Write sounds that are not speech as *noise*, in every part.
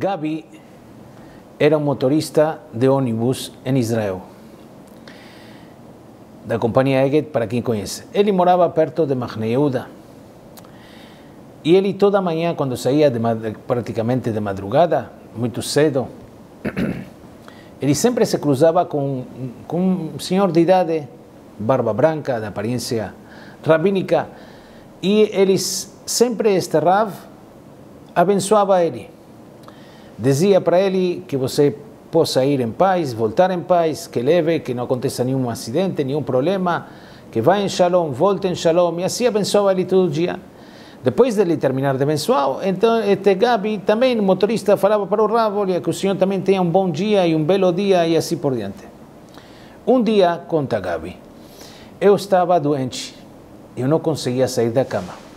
Gabi era um motorista de ônibus em Israel, da companhia Eget, para quem conhece. Ele morava perto de Mahne E ele toda manhã, quando saía de, praticamente de madrugada, muito cedo, *clears throat* ele sempre se cruzava com, com um senhor de idade, barba branca, de aparência rabínica, e eles sempre este Rav abençoava ele. Dizia para ele que você possa ir em paz, voltar em paz, que leve, que não aconteça nenhum acidente, nenhum problema, que vá em shalom, volte em shalom, e assim abençoava ele todo dia. Depois de ele terminar de abençoar, então este Gabi também, motorista, falava para o olha, que o senhor também tenha um bom dia e um belo dia e assim por diante. Um dia, conta Gabi, eu estava doente, eu não conseguia sair da cama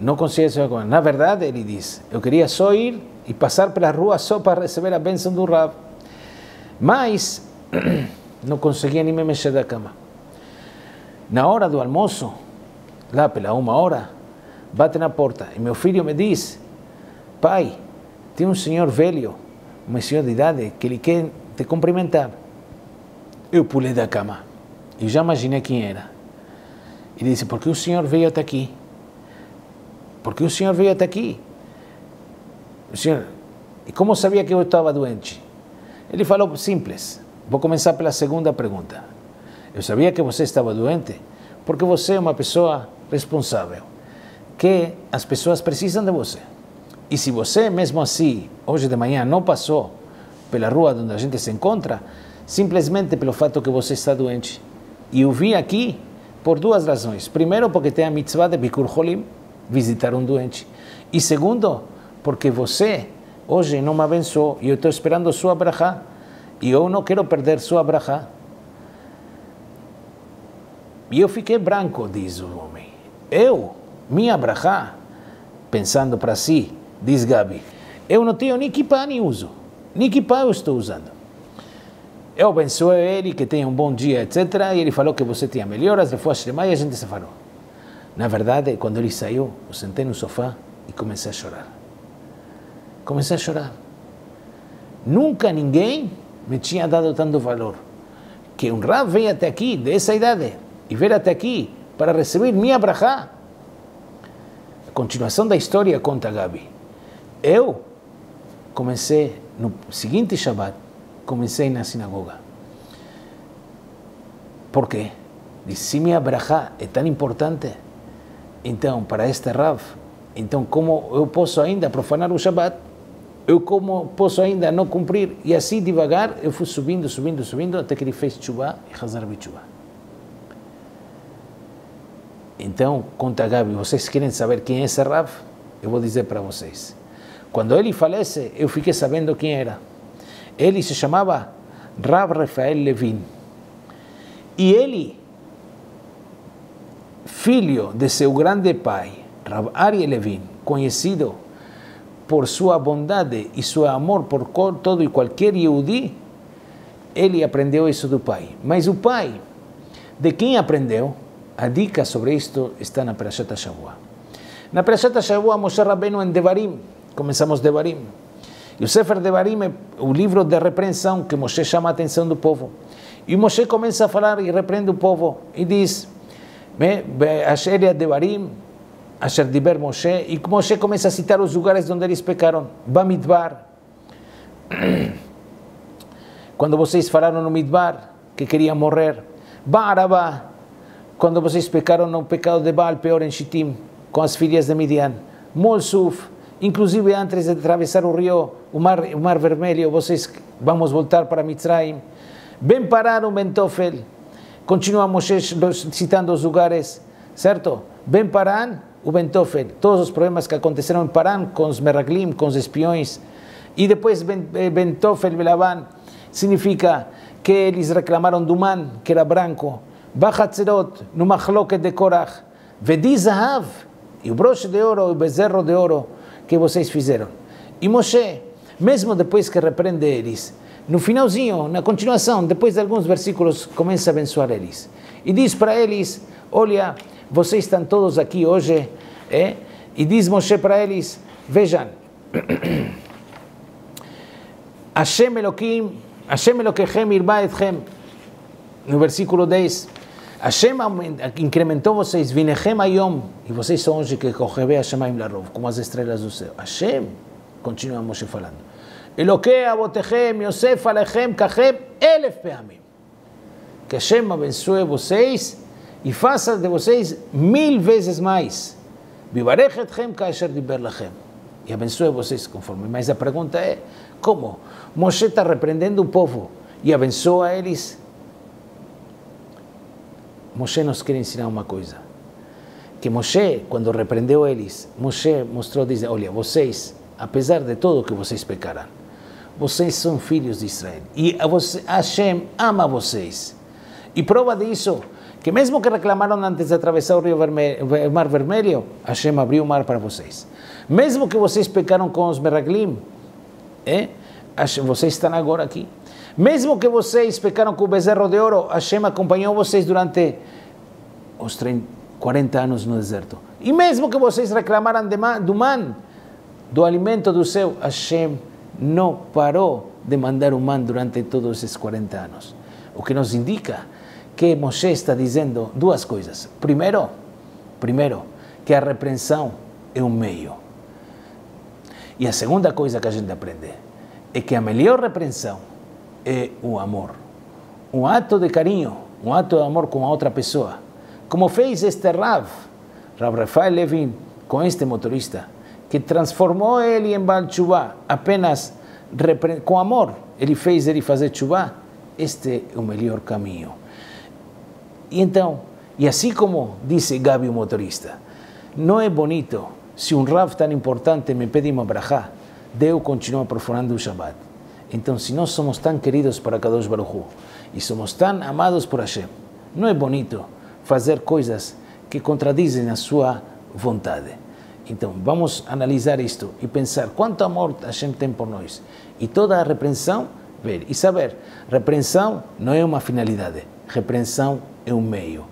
não conseguia ser com Na verdade, ele diz, eu queria só ir e passar pela rua só para receber a bênção do Rab. Mas *clears throat* não conseguia nem me mexer da cama. Na hora do almoço, lá pela uma hora, bate na porta e meu filho me diz, pai, tem um senhor velho, um senhor de idade, que ele quer te cumprimentar. Eu pulei da cama. Eu já imaginei quem era. Ele disse, por que o senhor veio até aqui? Porque o senhor veio até aqui. O senhor, e como sabia que eu estava doente? Ele falou simples. Vou começar pela segunda pergunta. Eu sabia que você estava doente porque você é uma pessoa responsável, que as pessoas precisam de você. E se você, mesmo assim, hoje de manhã não passou pela rua onde a gente se encontra, simplesmente pelo fato que você está doente. E eu vim aqui por duas razões. Primeiro, porque tem a mitzvah de Bikur Holim, visitar um doente. E segundo, porque você hoje não me abençoou e eu estou esperando sua brachá e eu não quero perder sua brachá. E eu fiquei branco, diz o homem. Eu, minha brachá, pensando para si, diz Gabi, eu não tenho nem kippah nem uso. Nem kippah eu estou usando. Eu abençoei ele, que tenha um bom dia, etc. E ele falou que você tinha melhoras, ele foi a e a gente se falou. Na verdade, quando ele saiu, eu sentei no sofá e comecei a chorar. Comecei a chorar. Nunca ninguém me tinha dado tanto valor. Que um Rav venha até aqui, dessa idade, e vir até aqui para receber minha brachá. A continuação da história conta Gabi. Eu comecei, no seguinte Shabbat, comecei na sinagoga. Por quê? Disse, se minha brachá é tão importante, então, para este Rav, então como eu posso ainda profanar o Shabbat? Eu como posso ainda não cumprir? E assim devagar eu fui subindo, subindo, subindo até que ele fez chuva e Hazar chuva. Então, conta Gabi, vocês querem saber quem é esse Rav? Eu vou dizer para vocês. Quando ele falece, eu fiquei sabendo quem era. Ele se chamava Rav Rafael Levin. E ele filho de seu grande pai, Rav Ari Levin, conhecido por sua bondade e seu amor por todo e qualquer Yehudi, ele aprendeu isso do pai. Mas o pai, de quem aprendeu? A dica sobre isto está na Perashat Shavua. Na Perashat Shavua, Moshe Rabbeinu em Devarim, começamos Devarim. E o Sefer Devarim é o livro de repreensão que Moshe chama a atenção do povo. E Moshe começa a falar e repreende o povo e diz: Asher Devarim, Asher Diber Moshe, e Moshe começa a citar os lugares onde eles pecaram. Bamidbar, quando *clears throat* vocês falaram no Midbar, que queriam morrer. Baraba, quando vocês pecaram no pecado de Baal, pior em Shittim, com as filhas de Midian. Molsuf, inclusive antes de atravessar o rio, o mar, o mar vermelho, vocês vamos voltar para Mitzrayim. Ben parar um Bentofel, Continua Moshe citando os lugares, certo? Ben Paran, o Bentofel, todos os problemas que aconteceram em Paran com os Meraglim, com os espiões. E depois Bentofel Belaban significa que eles reclamaram do man, que era branco. Bachatzerot, no Machloket de Korach. Vedizahav, e o broche de ouro, o bezerro de ouro que vocês fizeram. E Moshe, mesmo depois que repreende eles, no finalzinho, na continuação, depois de alguns versículos, começa a abençoar eles. E diz para eles: Olha, vocês estão todos aqui hoje, é? e diz Moshe para eles: Vejam, *clears throat* Hashem Elohim, Hashem Elohechem irba. No versículo 10. Hashem incrementou vocês, vinechem ayom, e vocês são hoje que correve Hashem larov, como as estrelas do céu. Hashem, continua Moshe falando. Eloquei avotechem, Yosef alechem, kachem, elef peamim. Que Hashem abençoe vocês e faça de vocês mil vezes mais. Vivarech etchem kaesher diber lachem. E abençoe vocês conforme. Mas a pergunta é, como? Moshe está repreendendo o povo e abençoa eles Moshe nos quer ensinar uma coisa. Que Moshe, quando repreendeu eles, Moshe mostrou, diz, olha, vocês, apesar de tudo que vocês pecaram, vocês são filhos de Israel. E Hashem ama vocês. E prova disso, que mesmo que reclamaram antes de atravessar o, rio vermelho, o Mar Vermelho, Hashem abriu o mar para vocês. Mesmo que vocês pecaram com os Meraglim, é? vocês estão agora aqui. Mesmo que vocês pecaram com o bezerro de ouro, Hashem acompanhou vocês durante os 30, 40 anos no deserto. E mesmo que vocês reclamaram man, do man, do alimento do céu, Hashem não parou de mandar o man durante todos esses 40 anos. O que nos indica que Moshe está dizendo duas coisas. Primeiro, primeiro, que a repreensão é um meio. E a segunda coisa que a gente aprende é que a melhor repreensão é o amor. Um ato de carinho, um ato de amor com a outra pessoa. Como fez este Rav, Rav Rafael Levin, com este motorista, que transformou ele em Baal apenas com amor. Ele fez ele fazer chuva. Este é o melhor caminho. E então, e assim como disse Gabi, o motorista, não é bonito se um Rav tão importante me pede uma brachá, Deus continua profanando o Shabbat. Então, se nós somos tão queridos para Kadosh Baruch Hu, e somos tão amados por Hashem, não é bonito fazer coisas que contradizem a sua vontade. Então, vamos analisar isto e pensar quanto amor Hashem tem por nós. E toda a repreensão, ver e saber, repreensão não é uma finalidade, repreensão é um meio.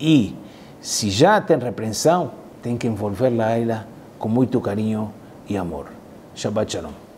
E se já tem repreensão, tem que envolver-la ela com muito carinho e amor. Shabbat Shalom.